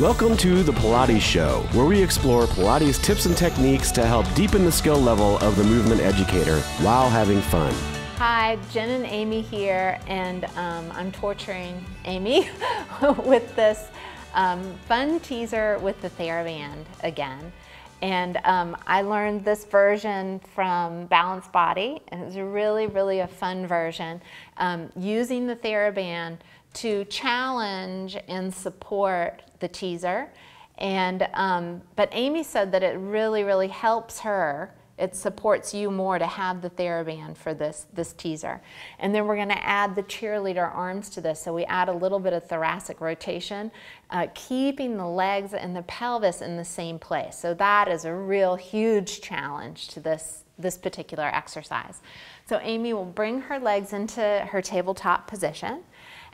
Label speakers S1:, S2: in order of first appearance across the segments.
S1: Welcome to the Pilates Show, where we explore Pilates tips and techniques to help deepen the skill level of the movement educator while having fun.
S2: Hi, Jen and Amy here, and um, I'm torturing Amy with this um, fun teaser with the TheraBand again. And um, I learned this version from Balanced Body, and it's really, really a fun version, um, using the TheraBand to challenge and support the teaser. And, um, but Amy said that it really, really helps her. It supports you more to have the TheraBand for this, this teaser. And then we're gonna add the cheerleader arms to this. So we add a little bit of thoracic rotation, uh, keeping the legs and the pelvis in the same place. So that is a real huge challenge to this, this particular exercise. So Amy will bring her legs into her tabletop position.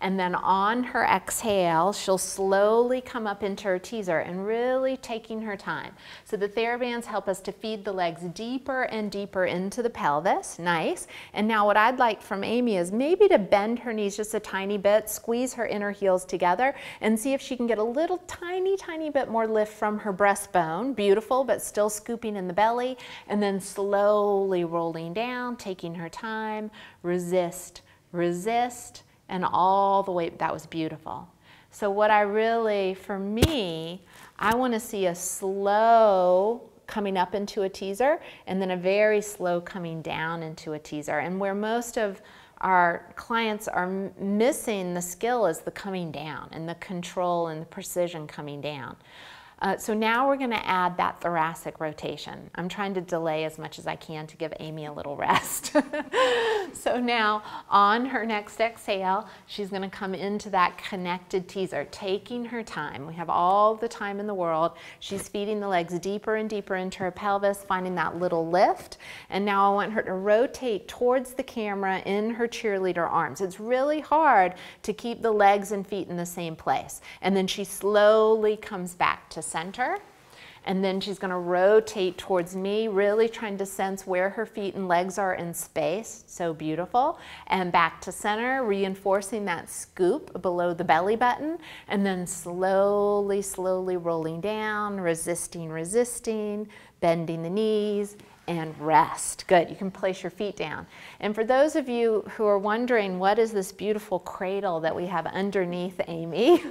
S2: And then on her exhale, she'll slowly come up into her teaser and really taking her time. So the TheraBands help us to feed the legs deeper and deeper into the pelvis. Nice. And now what I'd like from Amy is maybe to bend her knees just a tiny bit, squeeze her inner heels together, and see if she can get a little tiny, tiny bit more lift from her breastbone. Beautiful, but still scooping in the belly. And then slowly rolling down, taking her time. Resist, resist and all the way, that was beautiful. So what I really, for me, I want to see a slow coming up into a teaser and then a very slow coming down into a teaser. And where most of our clients are missing the skill is the coming down and the control and the precision coming down. Uh, so now we're going to add that thoracic rotation. I'm trying to delay as much as I can to give Amy a little rest. so now on her next exhale, she's going to come into that connected teaser, taking her time. We have all the time in the world. She's feeding the legs deeper and deeper into her pelvis, finding that little lift. And now I want her to rotate towards the camera in her cheerleader arms. It's really hard to keep the legs and feet in the same place. And then she slowly comes back to center. And then she's gonna rotate towards me, really trying to sense where her feet and legs are in space. So beautiful. And back to center, reinforcing that scoop below the belly button. And then slowly, slowly rolling down, resisting, resisting, bending the knees, and rest. Good, you can place your feet down. And for those of you who are wondering what is this beautiful cradle that we have underneath Amy,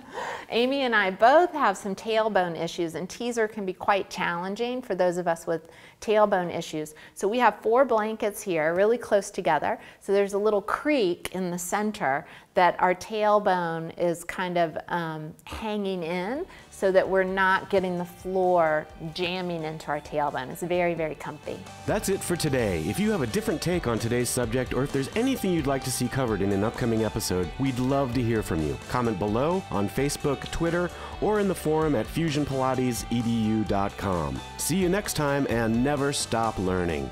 S2: Amy and I both have some tailbone issues and teaser can be quite challenging for those of us with tailbone issues. So we have four blankets here really close together. So there's a little creek in the center that our tailbone is kind of um, hanging in so that we're not getting the floor jamming into our tailbone. It's very, very comfy.
S1: That's it for today. If you have a different take on today's subject or if there's anything you'd like to see covered in an upcoming episode, we'd love to hear from you. Comment below on Facebook, Twitter, or in the forum at fusionpilatesedu.com. See you next time and never stop learning.